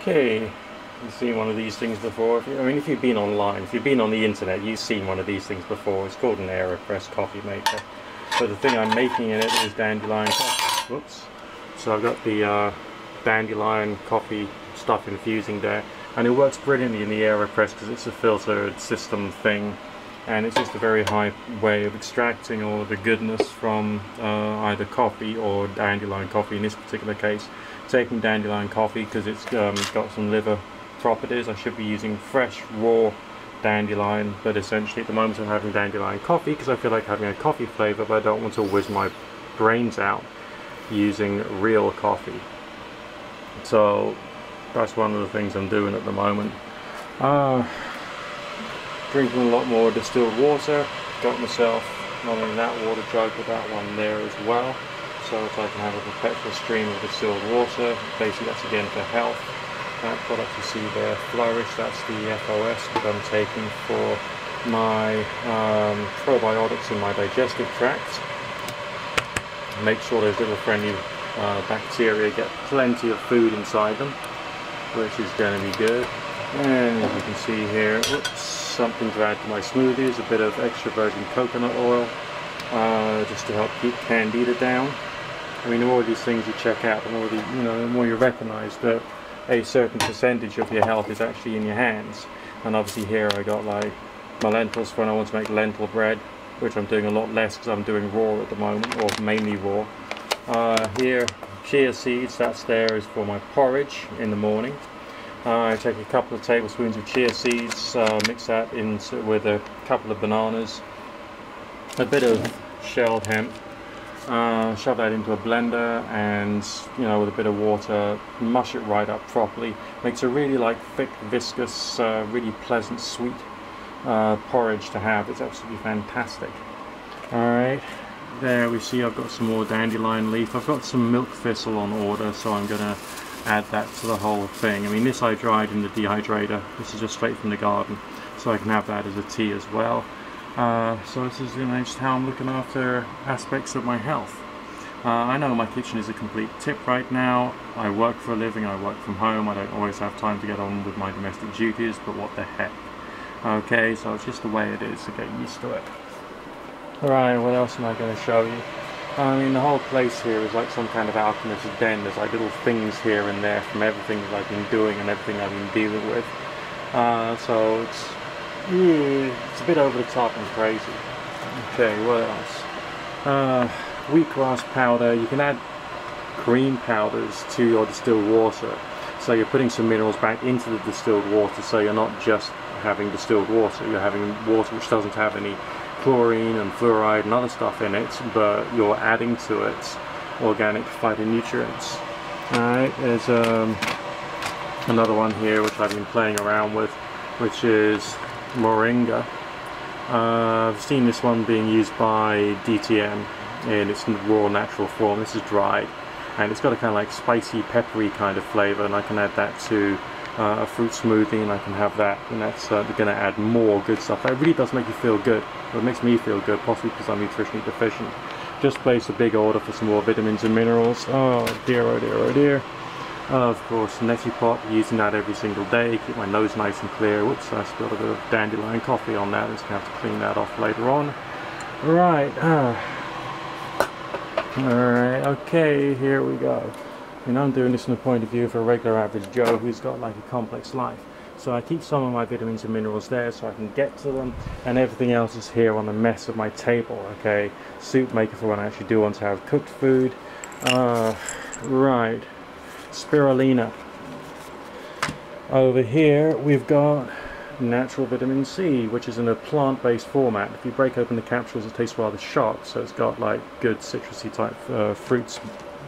Okay, you've seen one of these things before. I mean, if you've been online, if you've been on the internet, you've seen one of these things before. It's called an AeroPress coffee maker. But the thing I'm making in it is dandelion coffee. Whoops. So I've got the uh, dandelion coffee stuff infusing there. And it works brilliantly in the AeroPress because it's a filtered system thing. And it's just a very high way of extracting all the goodness from uh, either coffee or dandelion coffee in this particular case taking dandelion coffee because it's um, got some liver properties. I should be using fresh, raw dandelion, but essentially at the moment I'm having dandelion coffee because I feel like having a coffee flavour, but I don't want to whiz my brains out using real coffee. So that's one of the things I'm doing at the moment. Uh, drinking a lot more distilled water. Got myself not only that water jug, but that one there as well so if I can have a perpetual stream of distilled water. Basically that's again for health. That product you see there, Flourish, that's the FOS that I'm taking for my um, probiotics in my digestive tract. Make sure those little friendly uh, bacteria get plenty of food inside them, which is going to be good. And as you can see here, oops, something to add to my smoothies, a bit of extra virgin coconut oil, uh, just to help keep candida down. I mean, the more these things you check out, the more the, you know, the more you recognise that a certain percentage of your health is actually in your hands. And obviously here I got like my lentils for when I want to make lentil bread, which I'm doing a lot less because I'm doing raw at the moment, or mainly raw. Uh, here, chia seeds, that's there is for my porridge in the morning. I take a couple of tablespoons of chia seeds, uh, mix that in with a couple of bananas, a bit of shelled hemp, uh, shove that into a blender and you know with a bit of water mush it right up properly. Makes a really like thick viscous uh, really pleasant sweet uh, porridge to have. It's absolutely fantastic. Alright there we see I've got some more dandelion leaf. I've got some milk thistle on order so I'm gonna add that to the whole thing I mean this I dried in the dehydrator this is just straight from the garden so I can have that as a tea as well uh, so this is you know, just how I'm looking after aspects of my health. Uh, I know my kitchen is a complete tip right now. I work for a living, I work from home, I don't always have time to get on with my domestic duties, but what the heck. Okay, so it's just the way it is, so get used to it. Alright, what else am I going to show you? I mean, the whole place here is like some kind of alchemist's den. There's like little things here and there from everything that I've been doing and everything I've been dealing with. Uh, so it's yeah, it's a bit over the top and crazy. Okay, what else? Uh, wheatgrass powder. You can add green powders to your distilled water. So you're putting some minerals back into the distilled water so you're not just having distilled water, you're having water which doesn't have any chlorine and fluoride and other stuff in it, but you're adding to it organic phytonutrients. Alright, there's um, another one here which I've been playing around with, which is moringa. Uh, I've seen this one being used by DTM in its raw natural form. This is dried and it's got a kind of like spicy peppery kind of flavor and I can add that to uh, a fruit smoothie and I can have that and that's uh, going to add more good stuff. That really does make you feel good. It makes me feel good possibly because I'm nutritionally deficient. Just placed a big order for some more vitamins and minerals. Oh dear, oh dear, oh dear. Uh, of course, neti pot, using that every single day, keep my nose nice and clear. Whoops, I spilled a bit of dandelion coffee on that. I'm just going to have to clean that off later on. Right. Uh, Alright, okay, here we go. And I'm doing this from the point of view of a regular average Joe who's got like a complex life. So I keep some of my vitamins and minerals there so I can get to them and everything else is here on the mess of my table, okay? Soup maker for when I actually do want to have cooked food. Uh, right spirulina. Over here we've got natural vitamin C, which is in a plant-based format. If you break open the capsules, it tastes rather sharp, so it's got like good citrusy type uh, fruits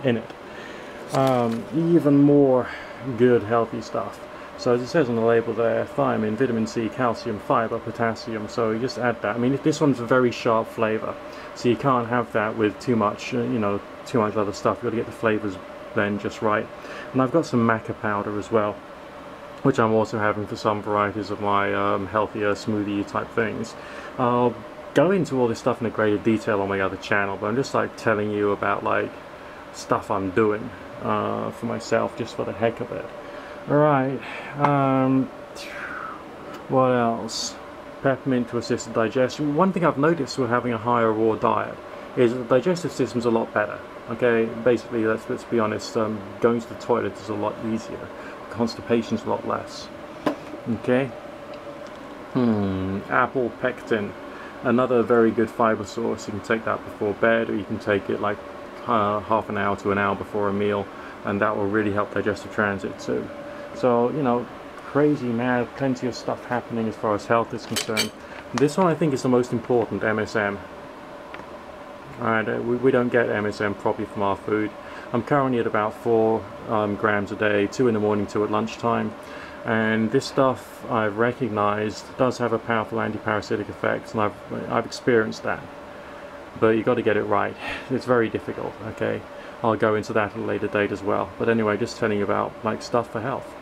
in it. Um, even more good healthy stuff. So as it says on the label there, thiamine, vitamin C, calcium, fiber, potassium, so you just add that. I mean, this one's a very sharp flavour, so you can't have that with too much, uh, you know, too much other stuff. You've got to get the flavours then just right. And I've got some maca powder as well, which I'm also having for some varieties of my um, healthier smoothie type things. I'll go into all this stuff in a greater detail on my other channel, but I'm just like telling you about like stuff I'm doing uh, for myself just for the heck of it. Alright, um, what else? Peppermint to assist the digestion. One thing I've noticed with having a higher raw diet is the digestive system's a lot better. Okay, basically, let's, let's be honest, um, going to the toilet is a lot easier. Constipation's a lot less. Okay? Hmm, apple pectin. Another very good fiber source. You can take that before bed, or you can take it like uh, half an hour to an hour before a meal, and that will really help digestive transit too. So, you know, crazy mad, plenty of stuff happening as far as health is concerned. This one I think is the most important, MSM. Alright, uh, we, we don't get MSM properly from our food. I'm currently at about 4 um, grams a day, 2 in the morning, 2 at lunchtime. And this stuff I've recognized does have a powerful anti-parasitic effect and I've, I've experienced that. But you've got to get it right. It's very difficult, okay? I'll go into that at a later date as well. But anyway, just telling you about like stuff for health.